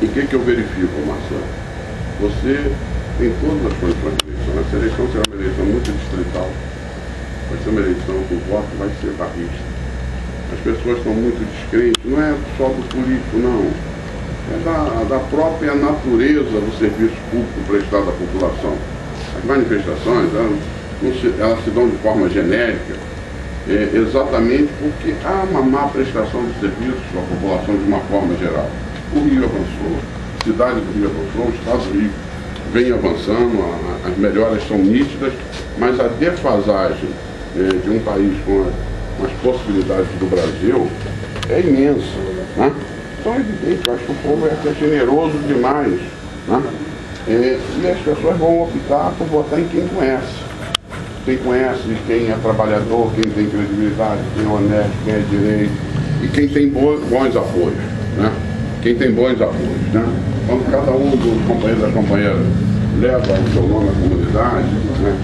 E o que, que eu verifico, Marcelo? Você tem todas as condições de eleição. Essa eleição será uma eleição muito distrital. Vai ser uma eleição que o voto vai ser barrista. As pessoas estão muito descrentes, não é só do político, não. É da, da própria natureza do serviço público prestado à população. As manifestações, elas, se, elas se dão de forma genérica, é, exatamente porque há uma má prestação de serviços à população de uma forma geral. O Rio avançou, a cidade do Rio avançou, o Estado do Rio vem avançando, a, as melhoras são nítidas, mas a defasagem é, de um país com, a, com, as possibilidades do Brasil é imensa. Né? Então é evidente, eu acho que o povo é generoso demais. Né? É, e as pessoas vão optar por votar em quem conhece. Quem conhece, quem é trabalhador, quem tem credibilidade, quem é honesto, quem é direito e quem tem bons apoios. Né? Quem tem bons apoios. Né? Quando cada um dos companheiros e companheiras leva o seu nome à comunidade, né?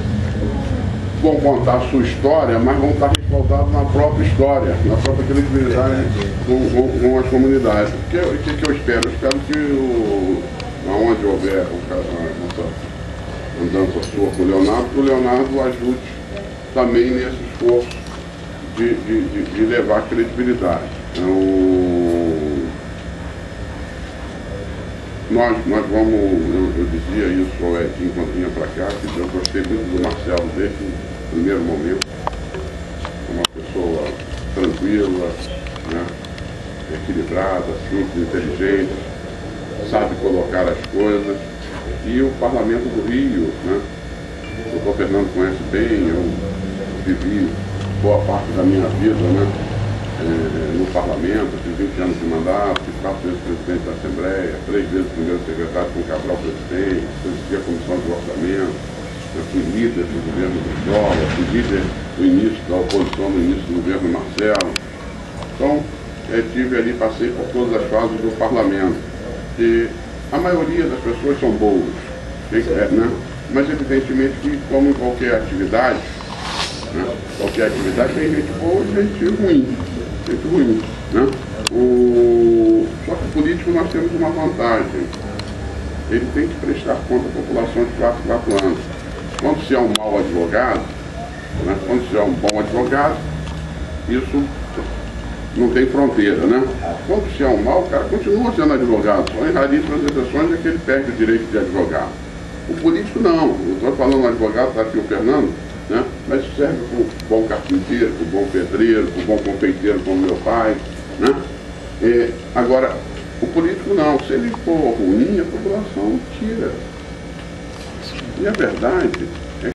vão contar a sua história, mas vão estar respaldados na própria história, na própria credibilidade com, com, com as comunidades. O que, que, que, eu espero? Eu espero que o, aonde houver essa andança sua com o Leonardo, que o Leonardo ajude também nesse esforço de, de, de, de levar credibilidade. Então, nós, nós vamos, eu, eu dizia isso ao Edinho quando vinha para cá, que eu gostei muito do Marcelo desde o primeiro momento. É uma pessoa tranquila, né? equilibrada, simples, inteligente, sabe colocar as coisas. E o Parlamento do Rio, né? o doutor Fernando conhece bem, eu vivi boa parte da minha vida, né? Parlamento, fiz 20 anos de mandato, fiz quatro vezes presidente da Assembleia, três vezes primeiro secretário com Cabral presidente, presidi a comissão de orçamento, eu fui líder do governo do Jola, fui líder do início da oposição no início do governo Marcelo. Então, eh, tive ali, passei por todas as fases do parlamento. E a maioria das pessoas são boas, né? mas evidentemente que, como em qualquer atividade, né? qualquer atividade tem gente boa e gente ruim muito ruim. Né? O... Só que o político nós temos uma vantagem. Ele tem que prestar conta à população de 4, 4 anos. Quando se é um mau advogado, né? quando se é um bom advogado, isso não tem fronteira, né? Quando se é um mau, o cara continua sendo advogado, só em raríssimas exceções é que ele perde o direito de advogado. O político não, eu estou falando advogado, está aqui o Fernando, né? mas serve para o bom carpinteiro, para o bom pedreiro, para o bom confeiteiro como meu pai. Né? É, agora, o político não, se ele for ruim, a população tira. E a verdade